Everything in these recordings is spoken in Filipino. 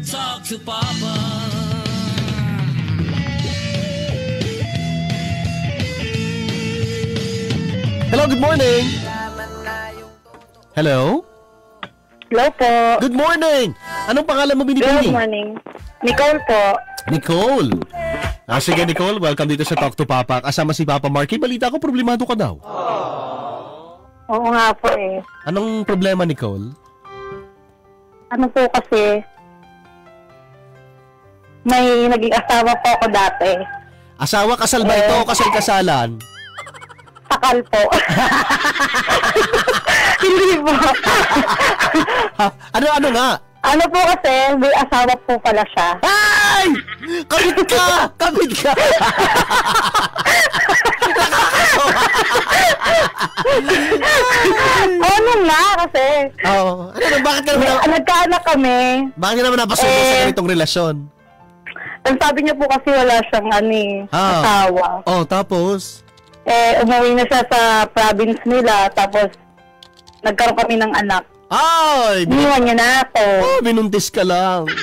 Talk to Papa. Hello, good morning. Hello? Hello po. Good morning. Anong pangalan mo Good binibini? morning. Nicole po. Nicole. Ah, sige Nicole, welcome dito sa Talk to Papa. Kasama si Papa Marky. Balita ko, problemado ka daw. Oo nga po eh. Anong problema, Nicole? Ano po kasi, may naging asawa po ako dati. Asawa, kasal ba ito o kasal-kasalan? Sakal po. Hindi po. Ano, ano nga? Ano po kasi, may asawa po pala siya. Ay! Kabit ka! Kabit ka! ano nga kasi, Oo. Ano, bakit ka naman, nagkaanak kami. bakit ka naman napasundo sa Eh. ganitong relasyon? Ang sabi niya po kasi wala siyang ani, Ah. asawa. Oh, tapos? Eh, umuwi na siya sa province nila, tapos nagkaroon kami ng anak. Ay! Iniwan niya na ako. Oh, binuntis ka lang.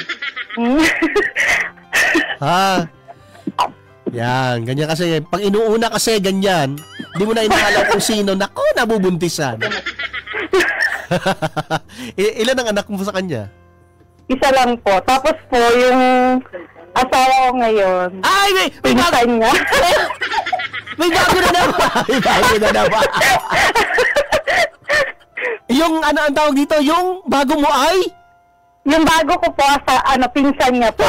Ha? Yan, ganyan kasi. Pag inuuna kasi ganyan, di mo na inaalam kung sino. Nako, nabubuntisan. Ilan ang anak mo sa kanya? Isa lang po. Tapos po, yung asawa ko ngayon, Ay, may, may, bago, niya. may bago na naman. May bago na naman. yung ano ang tawag dito, yung bago mo ay? yung bago ko po, sa, ano, pinsan niya po.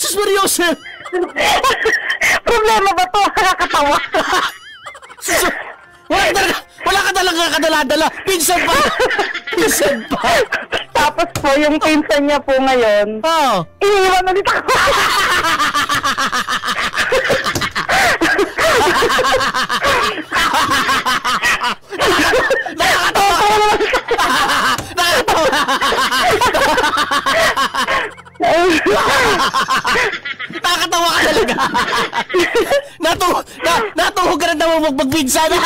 Sus Mariose! Problema ba to? Nakakatawa. Sus, wala ka talaga, wala ka talaga kadala-dala. Pinsan pa! Pinsan pa! Tapos po, yung pinsan niya po ngayon, Oh. iniwan ulit ako. Nakakatawa ka talaga. Natu na, natuhog ka na naman magpagpinsan.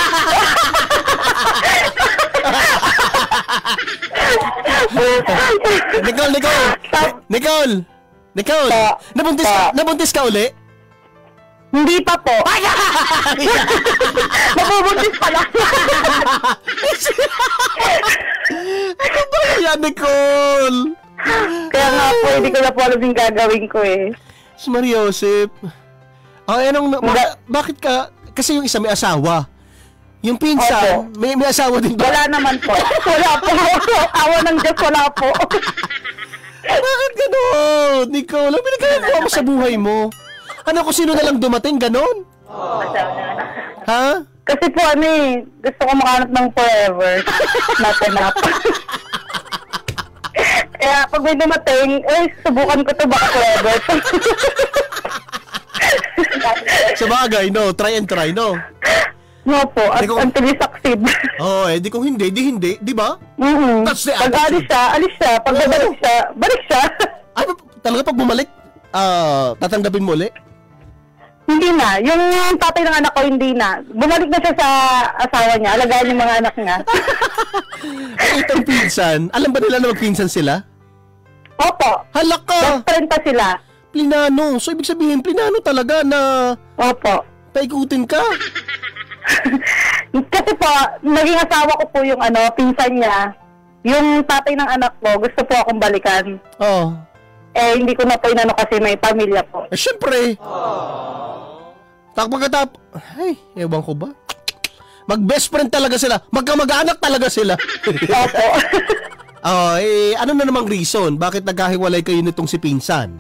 Nicole, Nicole. Nicole. Nicole. Nabuntis ka, nabuntis ka uli? Hindi pa po. Nabubuntis pa lang. Ano ba yan, Nicole? Kaya nga po, hindi ko na po alam yung gagawin ko eh. Si Maria Josep. Ah, anong, ba- bakit ka, kasi yung isa may asawa. Yung pinsan, Opo. may, may asawa din ba? Wala naman po. Wala po. Awa ng Diyos, wala po. Bakit gano'n? Nicole, ang pinagkagawa mo sa buhay mo? Ano kung sino na lang dumating, gano'n? Ha? Kasi po ano eh, gusto ko makahanap ng forever. Not enough. Kaya pag may dumating, eh, subukan ko to baka forever. Sa bagay, no? Try and try, no? No po, at ko- until you succeed. Oo, oh, eh, di kung hindi, di hindi, di ba? mm That's the Pag attitude. alis siya, alis siya. Pag Oo. babalik siya, balik siya. Ay, pa- talaga pag bumalik, ah, tatanggapin mo ulit? hindi na. Yung tatay ng anak ko, hindi na. Bumalik na siya sa asawa niya. Alagaan yung mga anak niya. Eh, itong pinsan, alam ba nila na magpinsan sila? Opo. Best friend pa sila. Plinano. So, ibig sabihin, plinano talaga na Opo. paikutin ka. Kasi po, naging asawa ko po yung ano, pinsan niya. Yung tatay ng anak ko, gusto po akong balikan. Oh. Eh, hindi ko na po inano kasi may pamilya po. Eh, syempre. Tak pagkatap... Ay, ewan ko ba? Mag-best friend talaga sila. Magkamag-anak talaga sila. Opo. oh, eh, ano na namang reason? Bakit nagkahiwalay kayo nitong si Pinsan?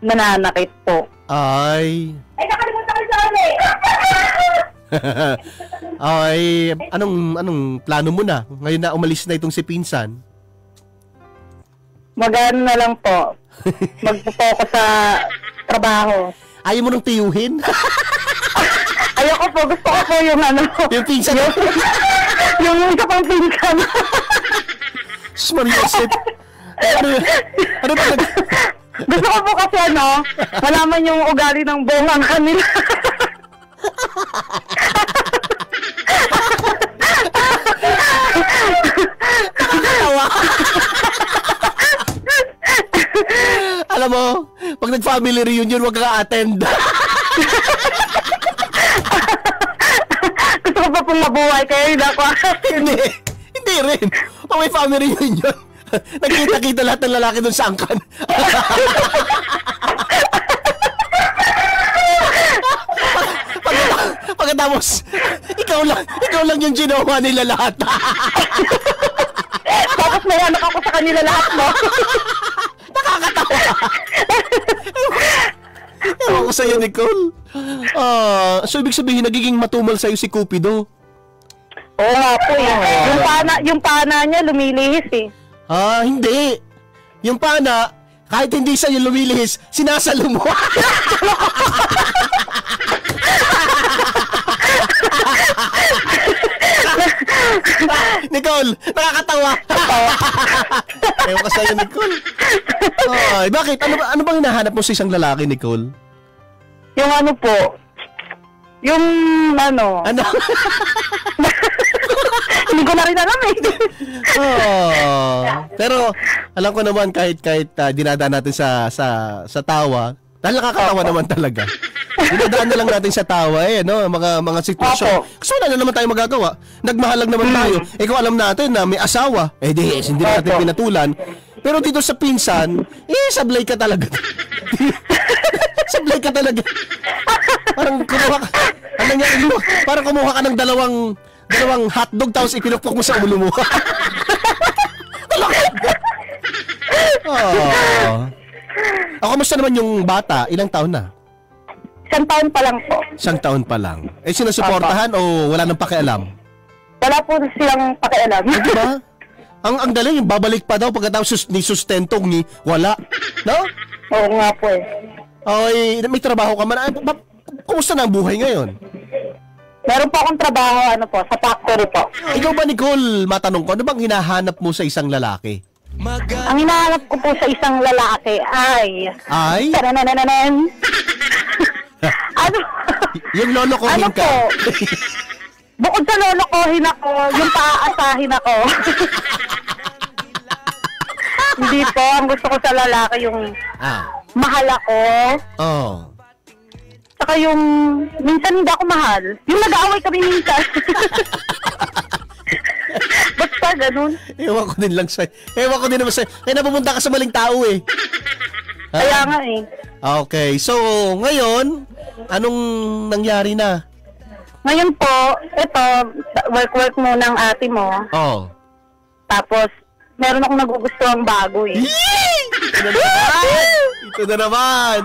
Nananakit po. Ay... Ay, nakalimutan ko sa ano eh. Ay, anong anong plano mo na? Ngayon na umalis na itong si Pinsan. Magano na lang po. Magpo-focus sa trabaho. Ayaw mo nang tiyuhin? Ayoko po, gusto ko po yung ano. yung Pinsan? yung isa pang pinsan. Sus, ano, ano ba gusto ko po kasi ano, malaman yung ugali ng buong kanila. Pag nag-family reunion, wag ka attend. Gusto ko pa pong mabuhay kaya hindi ako hindi. Hindi rin. Pag may family reunion, nagkita-kita lahat ng lalaki doon sa angkan. Pag- Pagkatapos, ikaw lang, ikaw lang yung ginawa nila lahat. Tapos may anak ako sa kanila lahat, no? Nakakatawa. Ewan ko sa'yo, Nicole. Ah, so ibig sabihin, nagiging matumal sa'yo si Cupido. Oo nga po eh. Yung pana, yung pana niya lumilihis eh. Ah, hindi. Yung pana, kahit hindi sa'yo lumilihis, sinasalo mo. Nicole, nakakatawa. Ewan ko sa'yo, Nicole. Ay, bakit? Ano, ba, ano bang hinahanap mo sa isang lalaki, Nicole? Yung ano po, yung ano, Ano? hindi ko na rin alam eh. oh, pero alam ko naman kahit kahit uh, dinadaan natin sa sa sa tawa, dahil nakakatawa naman talaga. Dinadaan na lang natin sa tawa eh, no? Mga mga sitwasyon. Opo. Kasi wala na naman tayo magagawa. Nagmahal lang naman tayo. Ikaw alam natin na may asawa. Eh di, hindi na natin Opo. pinatulan. Pero dito sa pinsan, eh sablay ka talaga. sablay ka talaga. Parang kumuha ka. Ano nangyari mo? Parang kumuha ka ng dalawang dalawang hotdog tapos ipinukpok mo sa ulo mo. oh. Ako, kamusta naman yung bata? Ilang taon na? Isang taon pa lang po. Isang taon pa lang. Eh, sinusuportahan o wala nang pakialam? Wala po silang pakialam. Di ba? Ang ang galing, yung babalik pa daw pagkatapos sus, ni sustentong ni wala. No? Oo nga po eh. Okay, may trabaho ka man. Ay, ba, kumusta na ang buhay ngayon? Meron po akong trabaho ano po, sa factory po. Ikaw ba, Nicole, matanong ko, ano bang hinahanap mo sa isang lalaki? Ang hinahanap ko po sa isang lalaki ay... Ay? Tananananan. ano? Yung lolo ko ano ka. po? Bukod sa lolokohin ako, yung paaasahin ako. Hindi po, ang gusto ko sa lalaki yung ah. Mahal ako. Oh. Saka yung minsan hindi ako mahal. Yung nag-aaway kami minsan. Basta ganun. Ewan ko din lang sa... Ewan ko din naman sa... Kaya napupunta ka sa maling tao eh. Ha? Kaya nga eh. Okay, so ngayon, anong nangyari na? Ngayon po, ito, work-work mo ng ate mo. Oh. Tapos, meron akong nagugustuhang bago eh. Naman! Ito na naman!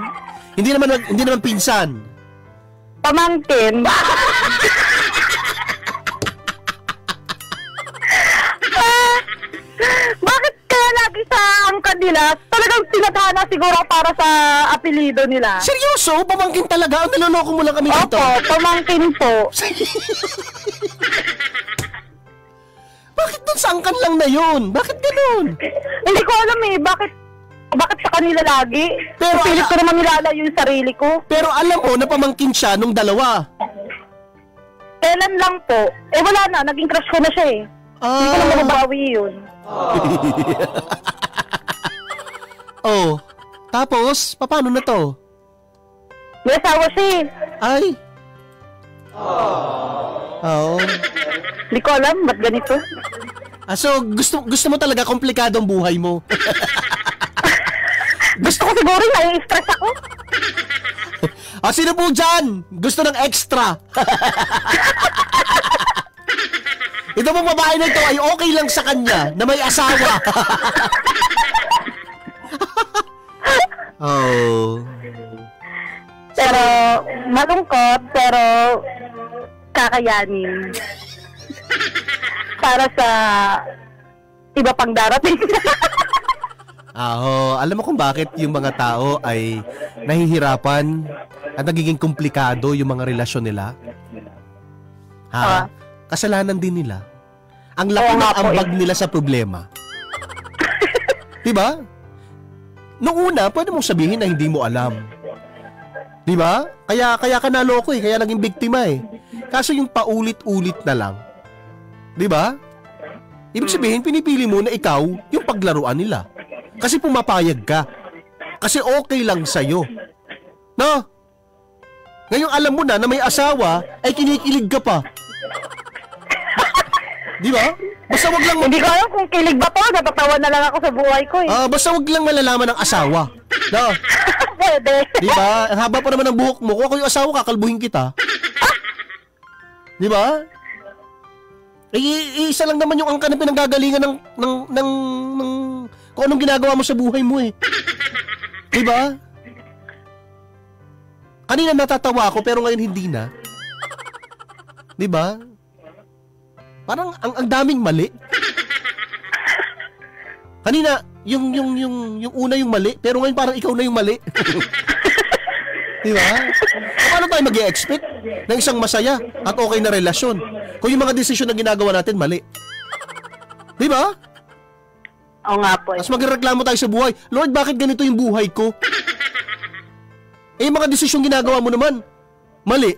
Hindi naman hindi naman pinsan. Pamangkin. Bakit kaya lagi sa ang kanila? Talagang tinatana siguro para sa apelido nila. Seryoso? Pamangkin talaga? Ang niloloko mo lang kami dito. Opo, pamangkin po. Bakit dun sa angkan lang na yun? Bakit ganun? Hindi ko alam eh, bakit bakit sa kanila lagi? Pero Pero Pilit ko naman nilalayo yung sarili ko. Pero alam mo na pamangkin siya nung dalawa. Kailan lang po? Eh wala na, naging crush ko na siya eh. Hindi ko na Ah, mababawi yun. oh. Tapos, paano na to? May asawa siya eh. Ay. Oo. Hindi ko alam, ba't ganito? Ah, so, gusto, gusto mo talaga komplikadong buhay mo? Gusto ko siguro nai-stress ako. Ah, sino po dyan? Gusto ng extra. Ito pong babae na ito ay okay lang sa kanya na may asawa. oh. Pero malungkot, pero kakayanin. Para sa iba pang darating. Aho, alam mo kung bakit yung mga tao ay nahihirapan at nagiging komplikado yung mga relasyon nila? Ha? Ah. Kasalanan din nila. Ang laki Oo ng ambag nila sa problema. 'Di ba? Noong una, pwede mong sabihin na hindi mo alam. 'Di ba? Kaya kaya ka naloko eh, kaya naging biktima eh. Kaso yung paulit-ulit na lang. 'Di ba? Ibig sabihin, pinipili mo na ikaw yung paglaruan nila. Kasi pumapayag ka. Kasi okay lang sa'yo. No? Ngayon alam mo na na may asawa, ay kinikilig ka pa. Di ba? Basta wag lang Hindi ko alam kung kilig ba to. Natatawa na lang ako sa buhay ko eh. ah, basta wag lang malalaman ng asawa. No? Pwede. Di ba? Ang haba pa naman ng buhok mo. Kung ako yung asawa, kakalbuhin kita. Di ba? Eh, isa lang naman yung angka na pinanggagalingan ng, ng, ng, ng, kung anong ginagawa mo sa buhay mo eh. Di ba? Kanina natatawa ako pero ngayon hindi na. Di ba? Parang ang, ang daming mali. Kanina, yung, yung, yung, yung una yung mali, pero ngayon parang ikaw na yung mali. Di ba? Paano tayo mag expect ng isang masaya at okay na relasyon kung yung mga desisyon na ginagawa natin mali? Di ba? Oo nga po eh. Tapos magreklamo tayo sa buhay. Lord, bakit ganito yung buhay ko? Eh, yung mga desisyon ginagawa mo naman, mali.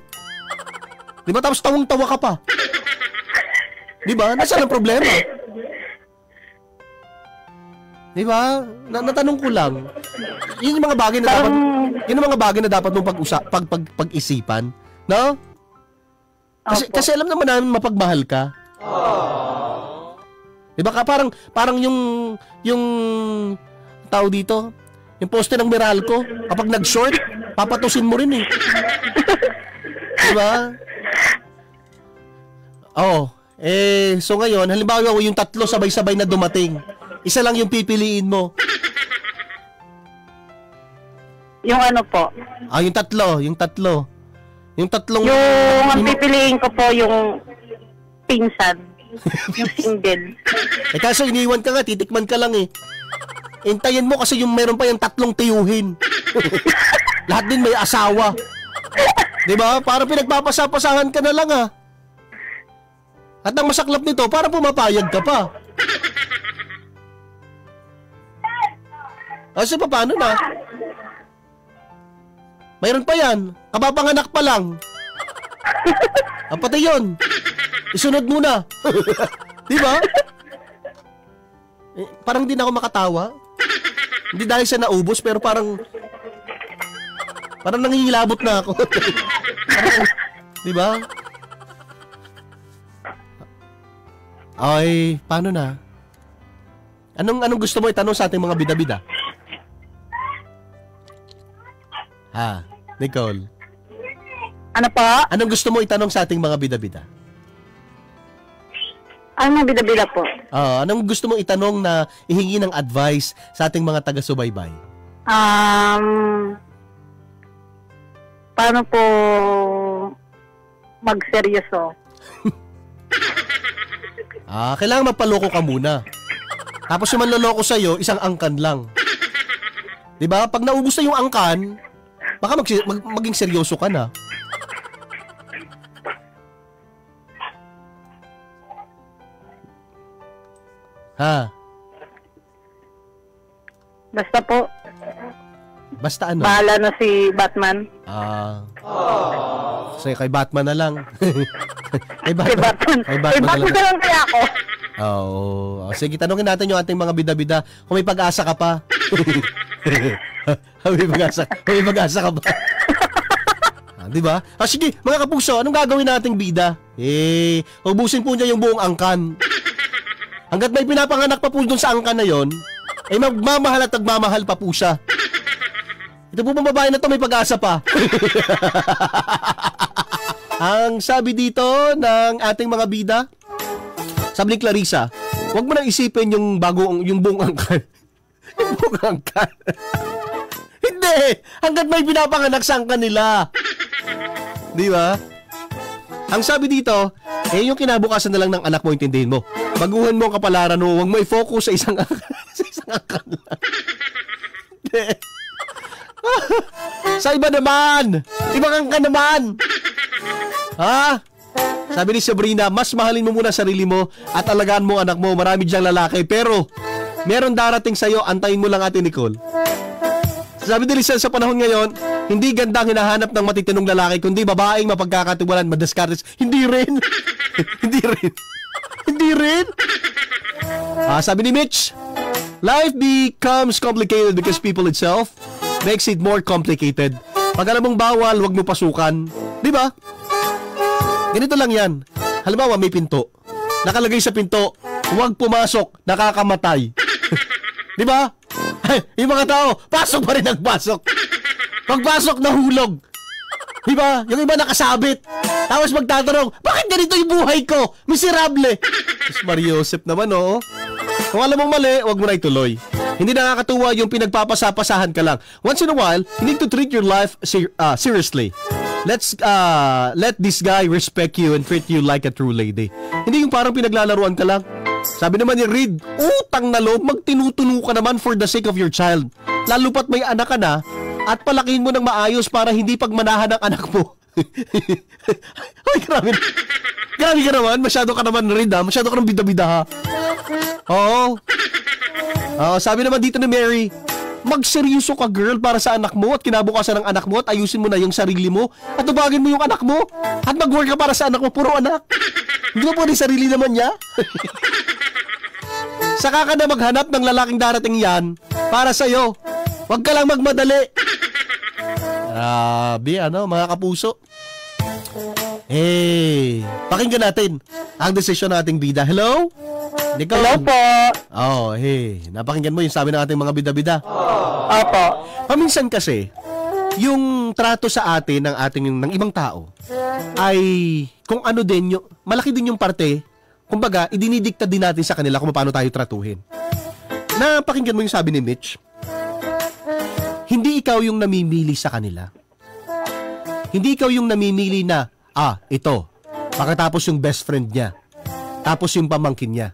Di ba? Tapos tawang-tawa ka pa. Di ba? Nasaan ang problema? Di ba? Na natanong ko lang. Yun yung mga bagay na dapat yun yung mga bagay na dapat mong pag-usa pag, pag pag-isipan, no? Kasi Opo. kasi alam naman namin mapagmahal ka. Di ba ka parang parang yung yung tao dito, yung poste ng Meralco, kapag nag-short, papatusin mo rin eh. Di ba? Oh, eh so ngayon, halimbawa yung tatlo sabay-sabay na dumating. Isa lang yung pipiliin mo. Yung ano po. Ah, yung tatlo, yung tatlo. Yung tatlong Yung ang pipiliin ko po yung pinsan. yung single. Eh kaso iniwan ka nga, titikman ka lang eh. Intayin mo kasi yung meron pa yung tatlong tiyuhin. Lahat din may asawa. 'Di ba? Para pinagpapasapasahan ka na lang ah. At ang masaklap nito, para pumapayag ka pa. Kasi pa paano na? Mayroon pa yan. Kababanganak pa lang. Ah, pati yun. Isunod muna. Di ba? Eh, parang di na ako makatawa. Hindi dahil sa naubos, pero parang... Parang nangingilabot na ako. parang, di ba? Ay, paano na? Anong anong gusto mo itanong sa ating mga bida-bida? Ha, Nicole. Ano po? Anong gusto mo itanong sa ating mga bida-bida? Ano bida-bida po? Ah, anong gusto mong itanong na ihingi ng advice sa ating mga taga-subaybay? Um, paano po magseryoso? Ah, kailangan magpaloko ka muna. Tapos yung manloloko sa'yo, isang angkan lang. 'Di ba? Pag naubos na yung angkan, baka mag, mag- maging seryoso ka na. Ha? Basta po, Basta ano? bahala na si Batman. Ah. Kasi kay Batman na lang. kay Batman. Batman. Kay Batman na Batman na lang kaya ako. Oo. Oh, sige, tanongin natin yung ating mga bida-bida kung may pag-asa ka pa. may pag-asa, may pag-asa ka ba? ah, di ba? Ah, sige, mga kapuso, anong gagawin nating bida? Eh, ubusin po niya yung buong angkan. Hanggat may pinapanganak pa po dun sa angkan na yon, eh magmamahal at nagmamahal pa po siya. Ito po bang babae na to may pag-asa pa? Ang sabi dito ng ating mga bida, sabi ni Clarissa, huwag mo nang isipin yung bago yung buong angkan. yung buong angkan. Hindi! Hanggat may pinapanganak sa angkan nila. Di ba? Ang sabi dito, eh yung kinabukasan na lang ng anak mo, intindihin mo. Baguhan mo ang kapalaran mo, huwag mo i-focus sa isang sa isang. Hindi. sa iba naman! Ibang angkan naman! Ha? Sabi ni Sabrina, mas mahalin mo muna sarili mo at alagaan mo ang anak mo. Marami diyang lalaki. Pero, meron darating sa'yo, antayin mo lang ate Nicole. Sabi ni Rizal sa panahon ngayon, hindi ganda ang hinahanap ng matitinong lalaki, kundi babaeng mapagkakatiwalan, madaskartes. Hindi rin. hindi rin. hindi rin. Ah, sabi ni Mitch, life becomes complicated because people itself makes it more complicated. Pag alam mong bawal, wag mo pasukan. Di ba? Ganito lang yan. Halimbawa, may pinto. Nakalagay sa pinto, huwag pumasok, nakakamatay. Di ba? yung mga tao, pasok pa rin ang pasok. Pagpasok, nahulog. Di ba? Yung iba nakasabit. Tapos magtatanong, bakit ganito yung buhay ko? Miserable. Tapos Mariosep naman, oo. Kung alam mong mali, wag mo na ituloy. Hindi nakakatuwa yung pinagpapasapasahan ka lang. Once in a while, you need to treat your life ser- uh, seriously. Let's uh, let this guy respect you and treat you like a true lady. Hindi yung parang pinaglalaruan ka lang. Sabi naman ni Reed, utang na loob, magtinutuno ka naman for the sake of your child. Lalo pat may anak ka na, at palakihin mo ng maayos para hindi pagmanahan ng anak mo. Ay, grabe. Grabe ka naman. Masyado ka naman, Reed, ha? Masyado ka ng bida-bida, ha? Oo. Oo, sabi naman dito ni Mary, magseryoso ka girl para sa anak mo at kinabukasan ng anak mo at ayusin mo na yung sarili mo at tubagin mo yung anak mo at mag-work ka para sa anak mo, puro anak. Hindi mo pwede sarili naman niya. Saka ka na maghanap ng lalaking darating yan para sa'yo. Huwag ka lang magmadali. Grabe, ano, mga kapuso. Hey, pakinggan natin ang desisyon nating bida. Hello? Nicole? Hello po. Oh, hey. Napakinggan mo yung sabi ng ating mga bida-bida. Opo. Paminsan kasi, yung trato sa atin ng ating ng ibang tao ay kung ano din yung malaki din yung parte kumbaga idinidikta din natin sa kanila kung paano tayo tratuhin. Napakinggan mo yung sabi ni Mitch. Hindi ikaw yung namimili sa kanila. Hindi ikaw yung namimili na, ah, ito. Pagkatapos yung best friend niya. Tapos yung pamangkin niya.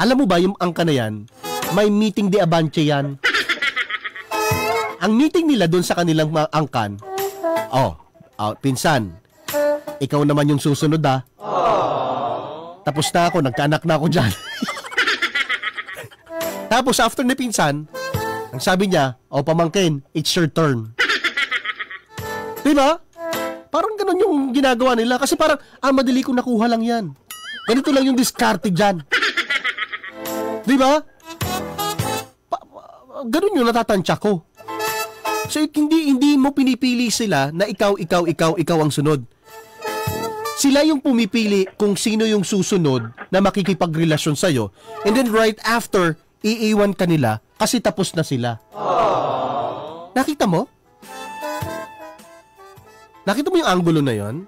Alam mo ba, yung angka na yan, may meeting de abante yan. Ang meeting nila doon sa kanilang angkan, oh, oh, pinsan, ikaw naman yung susunod ah. Tapos na ako, nagkaanak na ako dyan. Tapos after ni pinsan, ang sabi niya, oh, pamangkin, it's your turn. Diba? Ganun yung ginagawa nila. Kasi parang, ah, madali ko nakuha lang yan. Ganito lang yung diskarte dyan. Diba? Pa, pa- ganun yung natatansya ko. So hindi hindi mo pinipili sila na ikaw ikaw ikaw ikaw ang sunod. Sila yung pumipili kung sino yung susunod na makikipagrelasyon sa'yo. And then right after, iiwan ka nila kasi tapos na sila. Nakita mo? Nakita mo yung angulo na yon?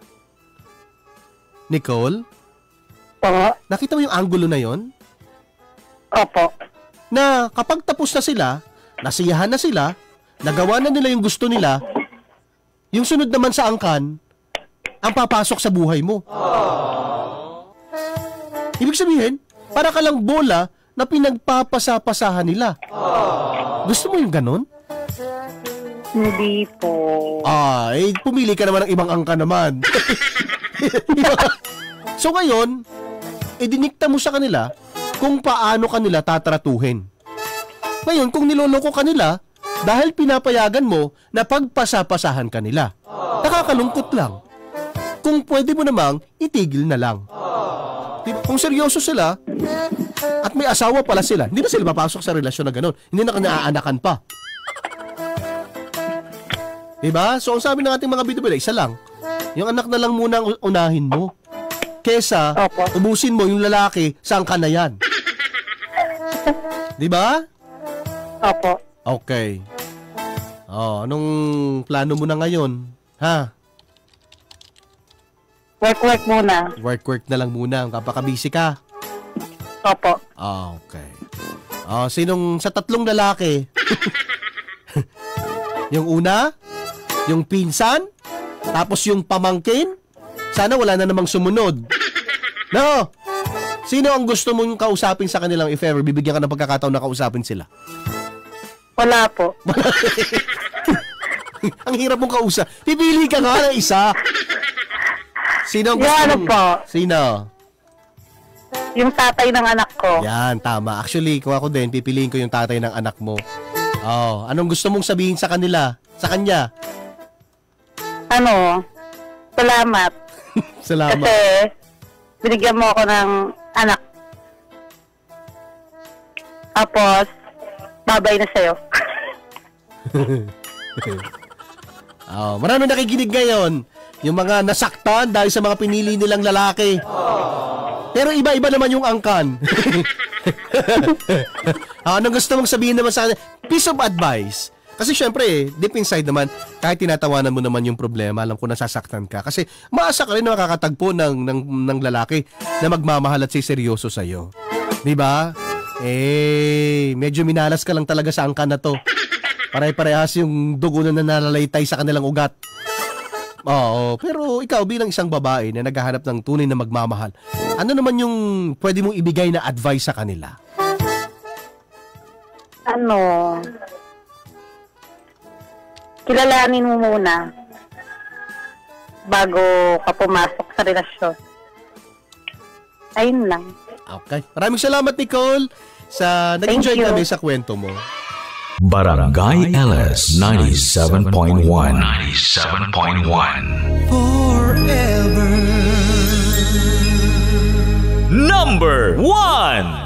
Nicole? Po. Nakita mo yung angulo na yon? Opo. Na kapag tapos na sila, nasiyahan na sila, nagawa na nila yung gusto nila, yung sunod naman sa angkan, ang papasok sa buhay mo. Ibig sabihin, para ka lang bola na pinagpapasapasahan nila. Gusto mo yung ganon? Hindi po. Ah, eh, pumili ka naman ng ibang angka naman. so ngayon, idinikta mo sa kanila kung paano kanila tatratuhin. Ngayon, kung niloloko kanila, dahil pinapayagan mo na pagpasapasahan kanila. Nakakalungkot lang. Kung pwede mo namang, itigil na lang. Kung seryoso sila, at may asawa pala sila, hindi na sila papasok sa relasyon na gano'n. Hindi na kanya-aanakan pa. Diba? So, ang sabi ng ating mga bidubila, isa lang. Yung anak na lang muna ang unahin mo. Kesa, Opo. ubusin mo yung lalaki, saan ka na yan? Diba? Opo. Okay. Oh, anong plano mo na ngayon? Ha? Work-work muna. Work-work na lang muna. Kapaka-busy ka. Opo. Ah, okay. Oh, sinong sa tatlong lalaki? yung una, yung pinsan, tapos yung pamangkin. Sana wala na namang sumunod. No. Sino ang gusto mong kausapin sa kanilang if ever bibigyan ka ng pagkakataon na kausapin sila? Wala po. ang hirap mong kausap. Pipili ka nga ng isa. Sino ang gusto mong... po? Sino? Yung tatay ng anak ko. Yan, tama. Actually, kung ako din, pipiliin ko yung tatay ng anak mo. Oh, anong gusto mong sabihin sa kanila? Sa kanya? Ano? Salamat. Salamat. Kasi binigyan mo ako ng anak. Tapos, babay na sa'yo. oh, marami nakikinig ngayon. Yung mga nasaktan dahil sa mga pinili nilang lalaki. Pero iba-iba naman yung angkan. Anong gusto mong sabihin naman sa? Piece of advice. Kasi syempre, deep inside naman, kahit tinatawanan mo naman yung problema, alam ko nasasaktan ka. Kasi maasa ka rin na makakatagpo ng, ng, ng lalaki na magmamahal at si seryoso sa'yo. Ba? Eh, medyo minalas ka lang talaga sa angkan na to. Pare-parehas yung dugo na nanalaytay sa kanilang ugat. Oo, pero ikaw bilang isang babae na naghahanap ng tunay na magmamahal, ano naman yung pwede mong ibigay na advice sa kanila? Ano, kilalanin mo muna bago ka pumasok sa relasyon. Ayun lang. Okay. Maraming salamat, Nicole, sa nag-enjoy kami sa kwento mo. Barangay LS 97.1 97.1 Number 1